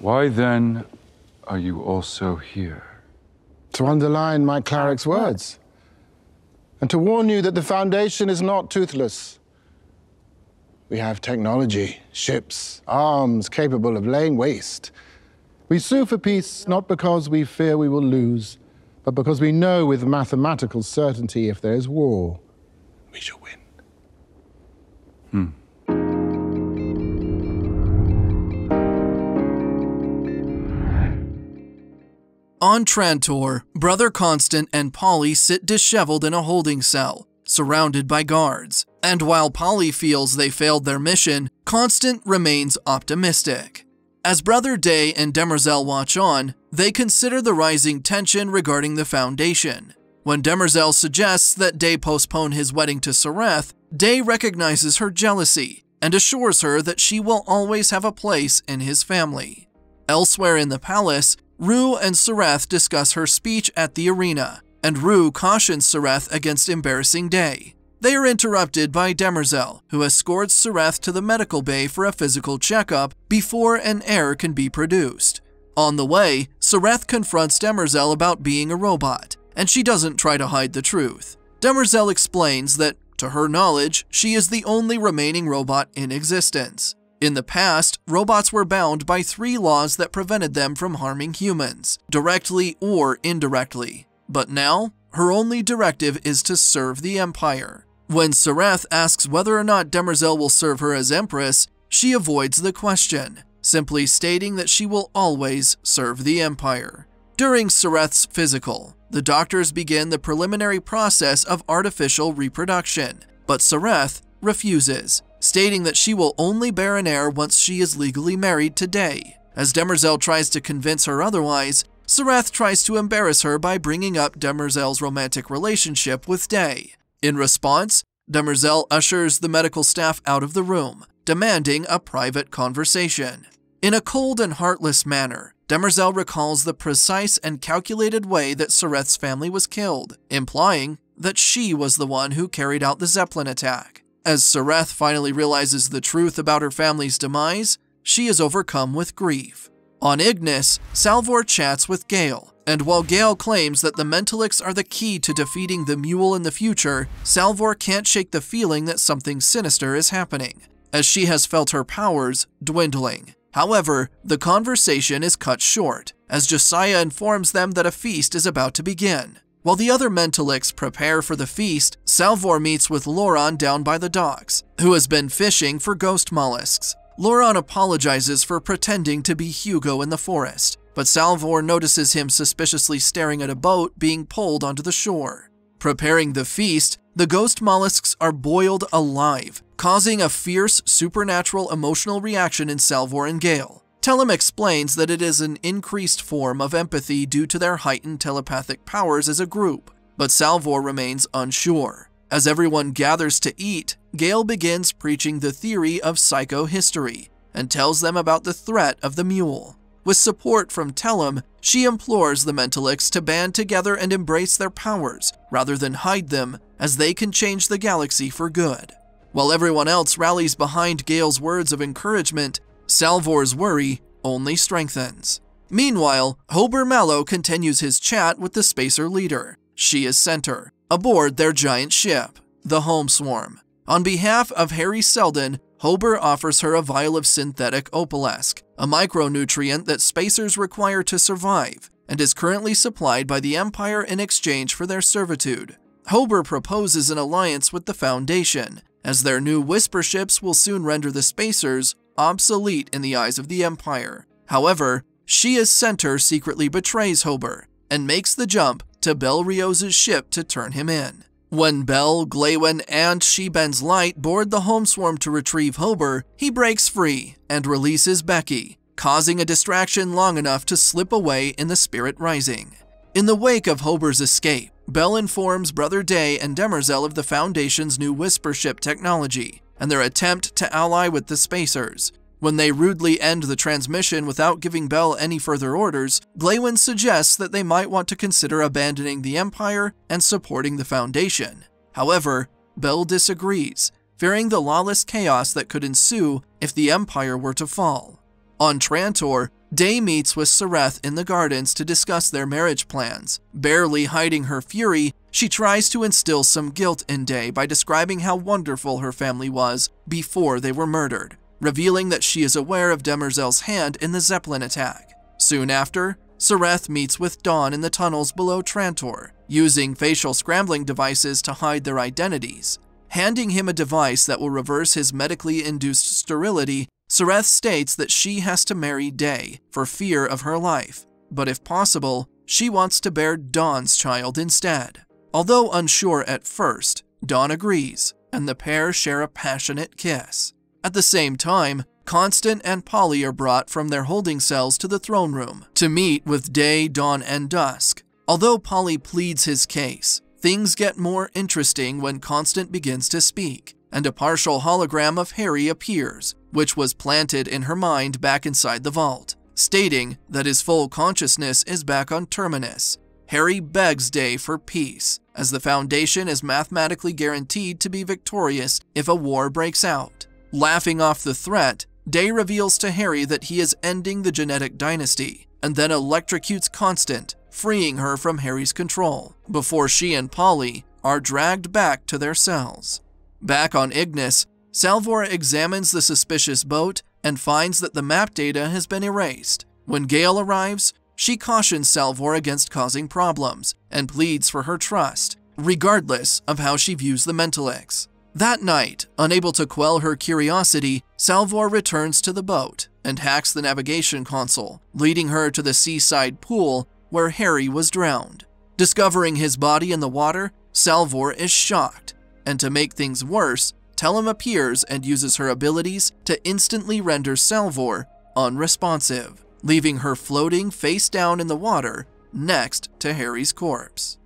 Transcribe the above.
Why then are you also here? To underline my cleric's words. And to warn you that the Foundation is not toothless. We have technology, ships, arms capable of laying waste. We sue for peace not because we fear we will lose, but because we know with mathematical certainty if there is war, we shall win. Hmm. On Trantor, Brother Constant and Poly sit disheveled in a holding cell, surrounded by guards. And while Poly feels they failed their mission, Constant remains optimistic. As Brother Day and Demerzel watch on, they consider the rising tension regarding the Foundation. When Demerzel suggests that Day postpone his wedding to Sareth, Day recognizes her jealousy and assures her that she will always have a place in his family. Elsewhere in the palace, Rue and Sareth discuss her speech at the arena, and Rue cautions Sareth against embarrassing Day. They are interrupted by Demerzel, who escorts Sareth to the medical bay for a physical checkup before an heir can be produced. On the way, Sareth confronts Demerzel about being a robot, and she doesn't try to hide the truth. Demerzel explains that, to her knowledge, she is the only remaining robot in existence. In the past, robots were bound by three laws that prevented them from harming humans, directly or indirectly. But now, her only directive is to serve the Empire. When Sareth asks whether or not Demerzel will serve her as Empress, she avoids the question, simply stating that she will always serve the Empire. During Sareth's physical, the doctors begin the preliminary process of artificial reproduction, but Sareth refuses, stating that she will only bear an heir once she is legally married today. As Demerzel tries to convince her otherwise, Sareth tries to embarrass her by bringing up Demerzel's romantic relationship with Day. In response, Demerzel ushers the medical staff out of the room, demanding a private conversation. In a cold and heartless manner, Demerzel recalls the precise and calculated way that Sareth's family was killed, implying that she was the one who carried out the Zeppelin attack. As Sareth finally realizes the truth about her family's demise, she is overcome with grief. On Ignis, Salvor chats with Gale, and while Gale claims that the Mentalics are the key to defeating the Mule in the future, Salvor can't shake the feeling that something sinister is happening, as she has felt her powers dwindling. However, the conversation is cut short, as Josiah informs them that a feast is about to begin. While the other Mentalics prepare for the feast, Salvor meets with Loron down by the docks, who has been fishing for ghost mollusks. Loron apologizes for pretending to be Hugo in the forest, but Salvor notices him suspiciously staring at a boat being pulled onto the shore. Preparing the feast, the ghost mollusks are boiled alive, causing a fierce supernatural emotional reaction in Salvor and Gale. Tellem explains that it is an increased form of empathy due to their heightened telepathic powers as a group, but Salvor remains unsure. As everyone gathers to eat, Gale begins preaching the theory of psychohistory and tells them about the threat of the mule. With support from Tellem, she implores the Mentalics to band together and embrace their powers, rather than hide them, as they can change the galaxy for good. While everyone else rallies behind Gale's words of encouragement, Salvor's worry only strengthens. Meanwhile, Hober Mallow continues his chat with the spacer leader. She is center, aboard their giant ship, the Home Swarm. On behalf of Hari Seldon, Hober offers her a vial of synthetic opalesque, a micronutrient that spacers require to survive, and is currently supplied by the Empire in exchange for their servitude. Hober proposes an alliance with the Foundation, as their new whisper ships will soon render the spacers obsolete in the eyes of the Empire. However, Shia's center secretly betrays Hober and makes the jump to Bel Riose's ship to turn him in. When Bel, Glawen, and She-Ben's Light board the home swarm to retrieve Hober, he breaks free and releases Becky, causing a distraction long enough to slip away in the Spirit Rising. In the wake of Hober's escape, Bel informs Brother Day and Demerzel of the Foundation's new Whisper Ship technology and their attempt to ally with the Spacers. When they rudely end the transmission without giving Bel any further orders, Glawen suggests that they might want to consider abandoning the Empire and supporting the Foundation. However, Bel disagrees, fearing the lawless chaos that could ensue if the Empire were to fall. On Trantor, Day meets with Sareth in the gardens to discuss their marriage plans. Barely hiding her fury, she tries to instill some guilt in Day by describing how wonderful her family was before they were murdered, revealing that she is aware of Demerzel's hand in the Zeppelin attack. Soon after, Sareth meets with Dawn in the tunnels below Trantor, using facial scrambling devices to hide their identities. Handing him a device that will reverse his medically induced sterility, Sareth states that she has to marry Day for fear of her life, but if possible, she wants to bear Dawn's child instead. Although unsure at first, Dawn agrees, and the pair share a passionate kiss. At the same time, Constant and Poly are brought from their holding cells to the throne room to meet with Day, Dawn, and Dusk. Although Poly pleads his case, things get more interesting when Constant begins to speak, and a partial hologram of Hari appears, which was planted in her mind back inside the vault, stating that his full consciousness is back on Terminus. Hari begs Day for peace, as the Foundation is mathematically guaranteed to be victorious if a war breaks out. Laughing off the threat, Day reveals to Hari that he is ending the genetic dynasty, and then electrocutes Constant, freeing her from Hari's control, before she and Poly are dragged back to their cells. Back on Ignis, Salvor examines the suspicious boat and finds that the map data has been erased. When Gale arrives, she cautions Salvor against causing problems and pleads for her trust, regardless of how she views the Mentalics. That night, unable to quell her curiosity, Salvor returns to the boat and hacks the navigation console, leading her to the seaside pool where Hari was drowned. Discovering his body in the water, Salvor is shocked, and to make things worse, Tellem appears and uses her abilities to instantly render Salvor unresponsive, leaving her floating face down in the water next to Hari's corpse.